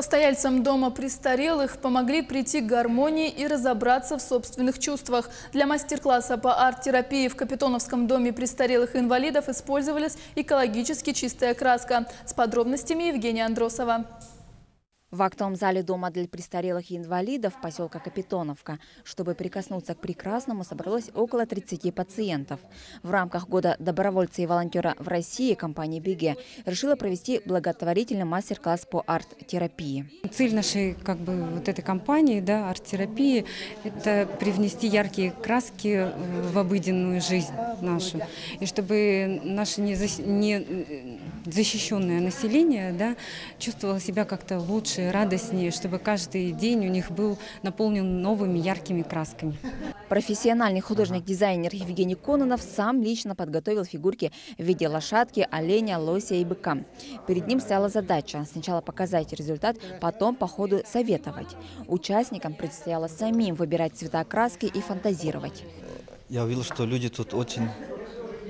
Постояльцам дома престарелых помогли прийти к гармонии и разобраться в собственных чувствах. Для мастер-класса по арт-терапии в Капитоновском доме престарелых инвалидов использовалась экологически чистая краска. С подробностями Евгения Андросова. В актовом зале Дома для престарелых и инвалидов поселка Капитоновка, чтобы прикоснуться к прекрасному, собралось около 30 пациентов. В рамках года добровольца и волонтера в России компания «Беге» решила провести благотворительный мастер-класс по арт-терапии. Цель нашей как бы, вот этой компании, да, арт-терапии, это привнести яркие краски в обыденную жизнь нашу. И чтобы наше незащищенное население да, чувствовало себя как-то лучше, лучше, радостнее, чтобы каждый день у них был наполнен новыми яркими красками. Профессиональный художник-дизайнер Евгений Кононов сам лично подготовил фигурки в виде лошадки, оленя, лося и быка. Перед ним стояла задача сначала показать результат, потом по ходу советовать. Участникам предстояло самим выбирать цвета краски и фантазировать. Я увидел, что люди тут очень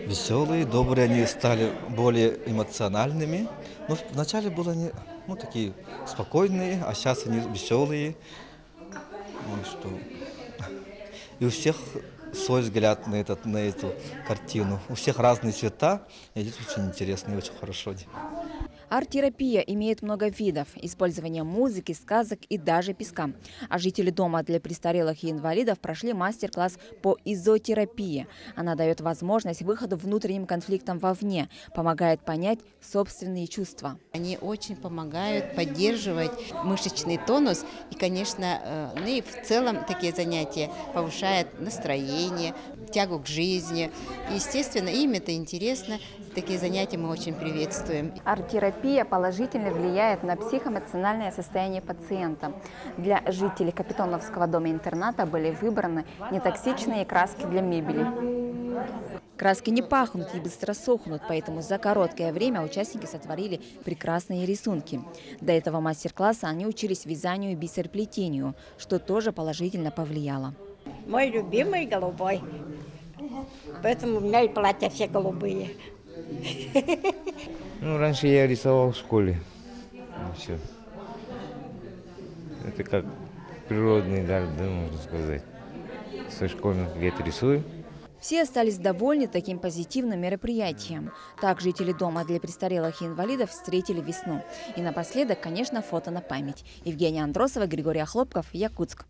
веселые, добрые, они стали более эмоциональными. Но ну, вначале было они ну, такие спокойные, а сейчас они веселые. Ну что? И у всех свой взгляд на, этот, на эту картину. У всех разные цвета, и это очень интересно и очень хорошо. Арт-терапия имеет много видов – использование музыки, сказок и даже песка. А жители дома для престарелых и инвалидов прошли мастер-класс по изотерапии. Она дает возможность выхода внутренним конфликтам вовне, помогает понять собственные чувства. Они очень помогают поддерживать мышечный тонус и, конечно, э, ну и в целом такие занятия повышают настроение, тягу к жизни. естественно, им это интересно. Такие занятия мы очень приветствуем. Арт-терапия терапия положительно влияет на психоэмоциональное состояние пациента. Для жителей Капитоновского дома-интерната были выбраны нетоксичные краски для мебели. Краски не пахнут и быстро сохнут, поэтому за короткое время участники сотворили прекрасные рисунки. До этого мастер-класса они учились вязанию и бисерплетению, что тоже положительно повлияло. Мой любимый голубой. Поэтому у меня и платья все голубые. Ну, раньше я рисовал в школе. И все. Это как природный дар, да, можно сказать. Со школьных лет рисую. Все остались довольны таким позитивным мероприятием. Так жители дома для престарелых и инвалидов встретили весну. И напоследок, конечно, фото на память. Евгения Андросова, Григорий Охлопков, Якутск.